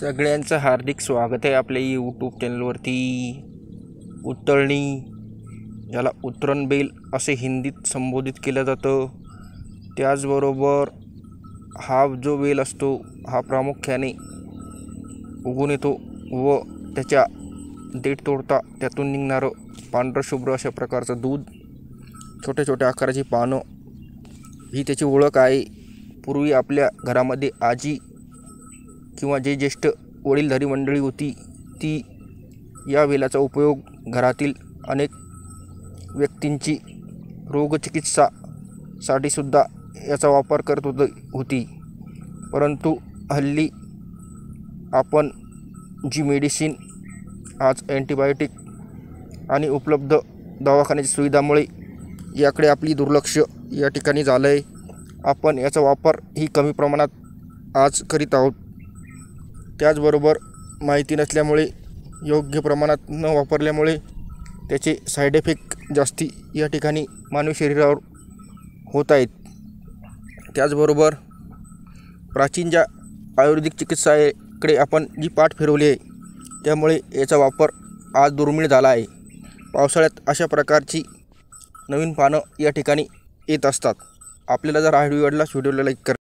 सगळ्यांचं हार्दिक स्वागत आहे आपल्या यूट्यूब चॅनलवरती उतरणी ज्याला उतरण बेल असे हिंदीत संबोधित केलं जातं. त्याचबरोबर हा जो वेल असतो हा प्रामुख्याने उगून येतो व त्याच्या देठ तोडता त्यातून निघणारं पांढरं शुभ्र अशा प्रकारचं दूध छोट्या छोट्या आकाराची पानं ही त्याची ओळख आहे. पूर्वी आपल्या घरामध्ये आजी किंवा जे ज्येष्ठ वडीलधारी मंडळी होती ती या वेलाचा उपयोग घरातील अनेक व्यक्तींची रोगचिकित्सासाठीसुद्धा याचा वापर करत होत होती. परंतु हल्ली आपण जी मेडिसिन आज अँटीबायोटिक आणि उपलब्ध दवाखान्याची सुविधामुळे याकडे आपली दुर्लक्ष या ठिकाणी झालं आहे आपण याचा वापर ही कमी प्रमाणात आज करीत आहोत. त्याचबरोबर माहिती नसल्यामुळे योग्य प्रमाणात न वापरल्यामुळे त्याचे साईड इफेक्ट जास्ती या ठिकाणी मानवी शरीरावर होत आहेत. त्याचबरोबर प्राचीन ज्या आयुर्वेदिक चिकित्साकडे आपण जी पाठ फिरवली आहे त्यामुळे याचा वापर आज दुर्मिळ झाला आहे. पावसाळ्यात अशा प्रकारची नवीन पानं या ठिकाणी येत असतात. आपल्याला जर हा व्हिडिओ आवडला व्हिडिओला लाईक कर.